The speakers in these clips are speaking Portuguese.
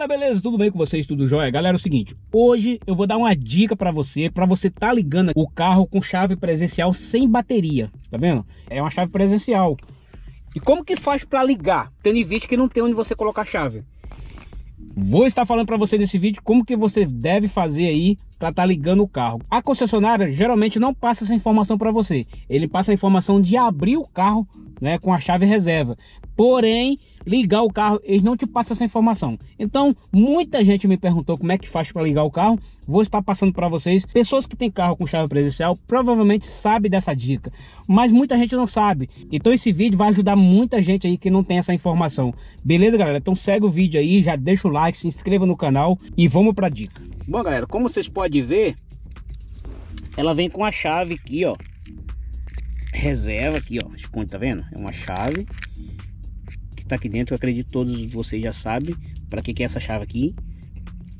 galera, beleza? Tudo bem com vocês? Tudo jóia? Galera, é o seguinte, hoje eu vou dar uma dica para você, para você tá ligando o carro com chave presencial sem bateria, tá vendo? É uma chave presencial. E como que faz para ligar, tendo em vista que não tem onde você colocar a chave? Vou estar falando para você nesse vídeo como que você deve fazer aí para estar tá ligando o carro. A concessionária geralmente não passa essa informação para você. Ele passa a informação de abrir o carro né, com a chave reserva. Porém, ligar o carro, eles não te passam essa informação. Então, muita gente me perguntou como é que faz para ligar o carro. Vou estar passando para vocês. Pessoas que têm carro com chave presencial provavelmente sabem dessa dica, mas muita gente não sabe. Então, esse vídeo vai ajudar muita gente aí que não tem essa informação. Beleza, galera? Então, segue o vídeo aí, já deixa o like, se inscreva no canal e vamos para dica. Bom, galera, como vocês podem ver, ela vem com a chave aqui, ó. Reserva aqui, ó. Esconde, tá vendo? É uma chave tá aqui dentro, eu acredito que todos vocês já sabem para que, que é essa chave aqui.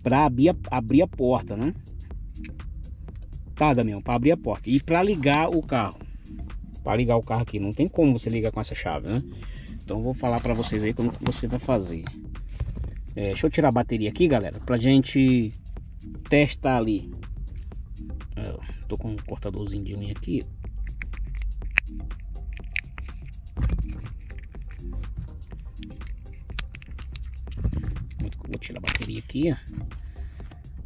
Para abrir, abrir a porta, né? Tá, Damião? Para abrir a porta. E para ligar o carro. Para ligar o carro aqui. Não tem como você ligar com essa chave, né? Então vou falar para vocês aí como que você vai fazer. É, deixa eu tirar a bateria aqui, galera. Pra gente testar ali. Eu tô com um cortadorzinho de unha aqui. Tirar a bateria aqui, ó.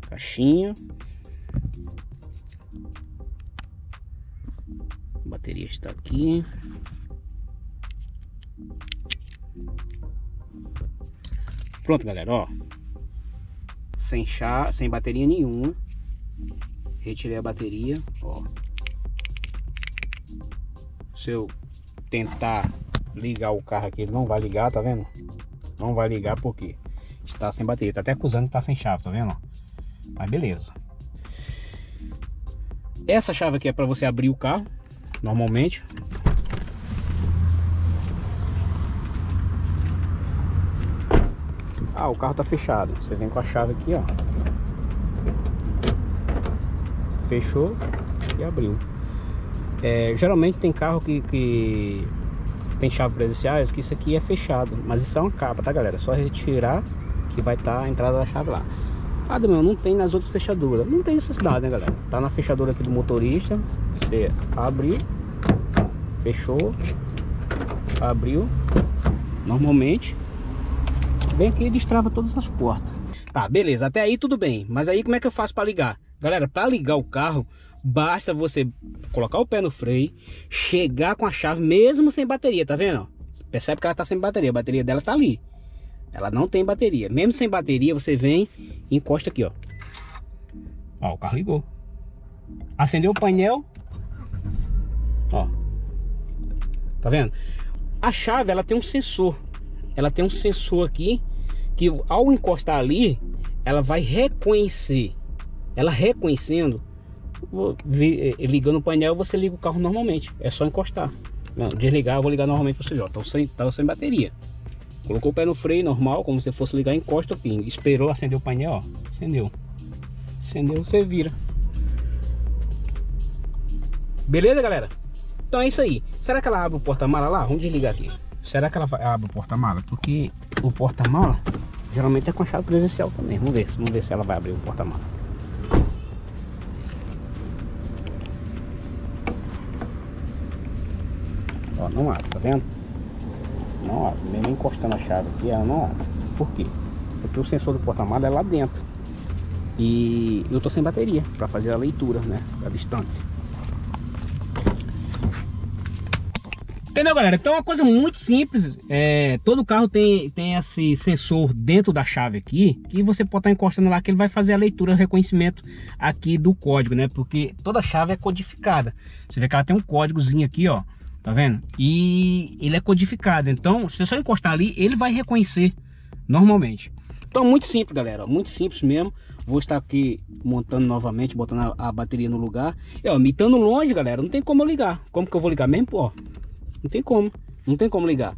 Caixinha. A bateria está aqui. Pronto, galera, ó. Sem chá, sem bateria nenhuma. Retirei a bateria, ó. Se eu tentar ligar o carro aqui, ele não vai ligar, tá vendo? Não vai ligar porque está sem bateria. Tá até acusando que tá sem chave, tá vendo? Mas beleza. Essa chave aqui é para você abrir o carro, normalmente. Ah, o carro tá fechado. Você vem com a chave aqui, ó. Fechou e abriu. É, geralmente tem carro que, que tem chave presenciais que isso aqui é fechado, mas isso é uma capa, tá galera? É só retirar que vai estar tá a entrada da chave lá. Ah, meu, não tem nas outras fechaduras. Não tem necessidade, né, galera? Tá na fechadura aqui do motorista. Você abriu, fechou, abriu. Normalmente, vem aqui e destrava todas as portas. Tá, beleza. Até aí tudo bem. Mas aí como é que eu faço para ligar? Galera, para ligar o carro, basta você colocar o pé no freio, chegar com a chave mesmo sem bateria, tá vendo? Percebe que ela tá sem bateria. A bateria dela tá ali. Ela não tem bateria. Mesmo sem bateria, você vem e encosta aqui, ó. Ó, o carro ligou. Acendeu o painel. Ó. Tá vendo? A chave, ela tem um sensor. Ela tem um sensor aqui que ao encostar ali, ela vai reconhecer. Ela reconhecendo, eh, ligando o painel, você liga o carro normalmente. É só encostar. Não, desligar, eu vou ligar normalmente para você ver. Ó, tô sem, tá sem bateria. Colocou o pé no freio normal, como se fosse ligar, encosta o pin. Esperou, acendeu o painel, ó. Acendeu. Acendeu, você vira. Beleza, galera? Então é isso aí. Será que ela abre o porta-mala lá? Vamos desligar aqui. Será que ela abre o porta-mala? Porque o porta-mala geralmente é com a chave presencial também. Vamos ver, vamos ver se ela vai abrir o porta-mala. Ó, não abre, tá vendo? Não abre. Mesmo encostando a chave aqui, ela não abre. Por quê? Porque o sensor do porta-malas é lá dentro. E eu tô sem bateria para fazer a leitura, né? Da distância. Entendeu, galera? Então é uma coisa muito simples. É, todo carro tem, tem esse sensor dentro da chave aqui, que você pode estar encostando lá, que ele vai fazer a leitura, o reconhecimento aqui do código, né? Porque toda chave é codificada. Você vê que ela tem um códigozinho aqui, ó. Tá vendo? E ele é codificado. Então, se você só encostar ali, ele vai reconhecer normalmente. Então, muito simples, galera. Muito simples mesmo. Vou estar aqui montando novamente, botando a, a bateria no lugar. E, ó, me estando longe, galera, não tem como eu ligar. Como que eu vou ligar mesmo? Ó, não tem como. Não tem como ligar.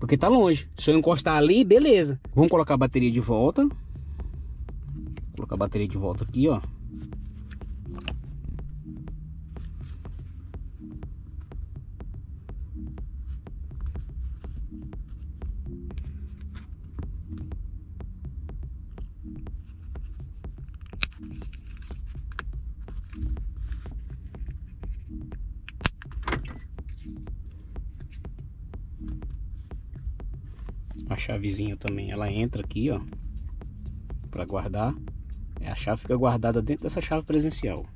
Porque tá longe. Se eu encostar ali, beleza. Vamos colocar a bateria de volta. Vou colocar a bateria de volta aqui, ó. Chavezinha também, ela entra aqui, ó, para guardar. É, a chave fica guardada dentro dessa chave presencial.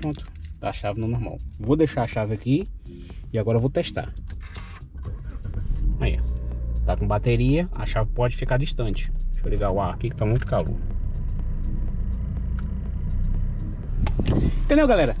Pronto, tá a chave no normal. Vou deixar a chave aqui e agora vou testar. Aí, tá com bateria, a chave pode ficar distante. Deixa eu ligar o ar aqui que tá muito calor. Entendeu, galera?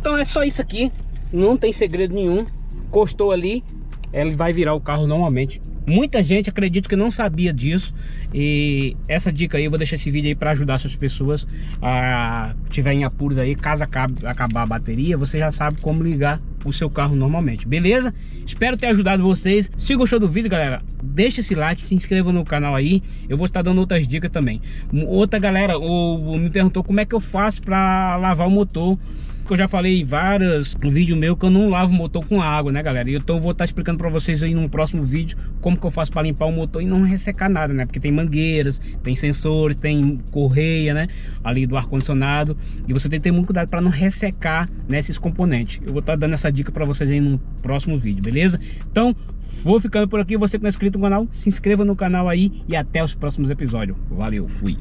Então é só isso aqui. Não tem segredo nenhum. Costou ali, ele vai virar o carro normalmente. Muita gente acredita que não sabia disso e essa dica aí eu vou deixar esse vídeo aí para ajudar essas pessoas a tiver em apuros aí, caso acabe, acabar a bateria, você já sabe como ligar o seu carro normalmente, beleza? Espero ter ajudado vocês. Se gostou do vídeo, galera, deixa esse like, se inscreva no canal aí. Eu vou estar dando outras dicas também. Outra galera o, me perguntou como é que eu faço para lavar o motor que eu já falei em vários no vídeo meu que eu não lavo o motor com água, né, galera? E então eu vou estar explicando para vocês aí num próximo vídeo como que eu faço para limpar o motor e não ressecar nada, né? Porque tem mangueiras, tem sensores, tem correia, né? Ali do ar condicionado e você tem que ter muito cuidado para não ressecar né, componentes. Eu vou estar dando essa dica para vocês aí num próximo vídeo, beleza? Então vou ficando por aqui. Você que não é inscrito no canal, se inscreva no canal aí e até os próximos episódios. Valeu, fui.